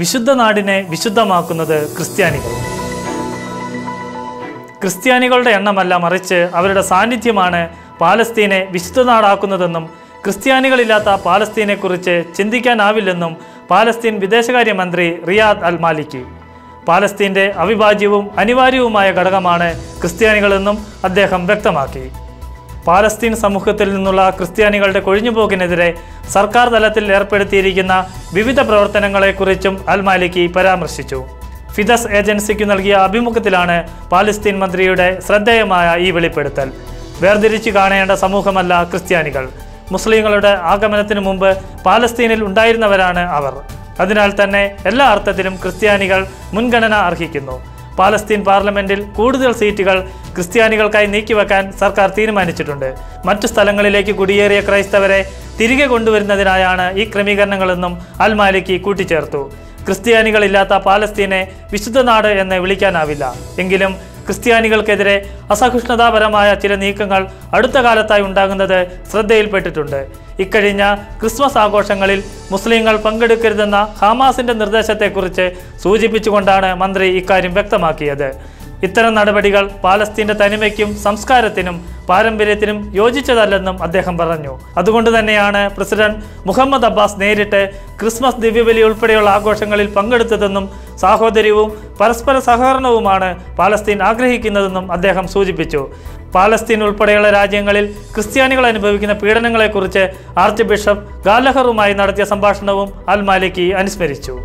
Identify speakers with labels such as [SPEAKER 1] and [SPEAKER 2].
[SPEAKER 1] വിശുദ്ധ നാടിനെ വിശുദ്ധമാക്കുന്നത് ക്രിസ്ത്യാനികൾ. ക്രിസ്ത്യാനികളുടെ എണ്ണമല്ല മറിച്ച് അവരുടെ സാന്നിധ്യമാണ് പാലസ്തീനെ വിശുദ്ധ നാടാക്കുന്നതെന്നും ക്രിസ്ത്യാനികളില്ലാത്ത പാലസ്തീനെക്കുറിച്ച് ചിന്തിക്കാനാവില്ലെന്നും പാലസ്തീൻ വിദേശകാര്യമന്ത്രി റിയാദ് അൽ മാലിക്കി പാലസ്തീന്റെ അവിഭാജ്യവും അനിവാര്യവുമായ ഘടകമാണ് ക്രിസ്ത്യാനികളെന്നും അദ്ദേഹം വ്യക്തമാക്കി. പാലസ്തീൻ സമൂഹത്തിൽ നിന്നുള്ള ക്രിസ്ത്യാനികളുടെ കൊഴിഞ്ഞുപോക്കിനെതിരെ സർക്കാർ തലത്തിൽ ഏർപ്പെടുത്തിയിരിക്കുന്ന വിവിധ പ്രവർത്തനങ്ങളെക്കുറിച്ചും അൽ മാലിക്കി പരാമർശിച്ചു. ഫിദസ് ഏജൻസിക്ക് നൽകിയ അഭിമുഖത്തിലാണ് പാലസ്തീൻ മന്ത്രിയുടെ ശ്രദ്ധേയമായ ഈ വെളിപ്പെടുത്തൽ. വേർതിരിച്ചു കാണേണ്ട സമൂഹമല്ല ക്രിസ്ത്യാനികൾ. മുസ്ലിങ്ങളുടെ ആഗമനത്തിനു മുമ്പ് പാലസ്തീനിൽ ഉണ്ടായിരുന്നവരാണ് അവർ. അതിനാൽ തന്നെ എല്ലാ അർത്ഥത്തിലും ക്രിസ്ത്യാനികൾ മുൻഗണന അർഹിക്കുന്നു. പാലസ്തീൻ പാർലമെന്റിൽ കൂടുതൽ സീറ്റുകൾ ക്രിസ്ത്യാനികൾക്കായി നീക്കിവെക്കാൻ സർക്കാർ തീരുമാനിച്ചിട്ടുണ്ട്. മറ്റു സ്ഥലങ്ങളിലേക്ക് കുടിയേറിയ ക്രൈസ്തവരെ തിരികെ കൊണ്ടുവരുന്നതിനായാണ് ഈ ക്രമീകരണങ്ങളെന്നും അൽ മാലിക്കി കൂട്ടിച്ചേർത്തു. ക്രിസ്ത്യാനികളില്ലാത്ത പാലസ്തീനെ വിശുദ്ധ നാട് എന്ന് വിളിക്കാനാവില്ല. എങ്കിലും ക്രിസ്ത്യാനികൾക്കെതിരെ അസഹിഷ്ണുതാപരമായ ചില നീക്കങ്ങൾ അടുത്ത കാലത്തായി ഉണ്ടാകുന്നത് ശ്രദ്ധയിൽപ്പെട്ടിട്ടുണ്ട്. ഇക്കഴിഞ്ഞ ക്രിസ്മസ് ആഘോഷങ്ങളിൽ മുസ്ലിങ്ങൾ പങ്കെടുക്കരുതെന്ന ഹമാസിന്റെ നിർദ്ദേശത്തെക്കുറിച്ച് സൂചിപ്പിച്ചുകൊണ്ടാണ് മന്ത്രി ഇക്കാര്യം വ്യക്തമാക്കിയത്. ഇത്തരം നടപടികൾ പാലസ്തീന്റെ തനിമയ്ക്കും സംസ്കാരത്തിനും പാരമ്പര്യത്തിനും യോജിച്ചതല്ലെന്നും അദ്ദേഹം പറഞ്ഞു. അതുകൊണ്ട് തന്നെയാണ് പ്രസിഡന്റ് മുഹമ്മദ് അബ്ബാസ് നേരിട്ട് ക്രിസ്മസ് ദിവ്യബലി ഉൾപ്പെടെയുള്ള ആഘോഷങ്ങളിൽ പങ്കെടുത്തതെന്നും സാഹോദര്യവും പരസ്പര സഹകരണവുമാണ് പാലസ്തീൻ ആഗ്രഹിക്കുന്നതെന്നും അദ്ദേഹം സൂചിപ്പിച്ചു. പാലസ്തീൻ ഉൾപ്പെടെയുള്ള രാജ്യങ്ങളിൽ ക്രിസ്ത്യാനികൾ അനുഭവിക്കുന്ന പീഡനങ്ങളെക്കുറിച്ച് ആർച്ച് ബിഷപ്പ് ഗാലഹറുമായി നടത്തിയ സംഭാഷണവും അൽ മാലിക്കി അനുസ്മരിച്ചു.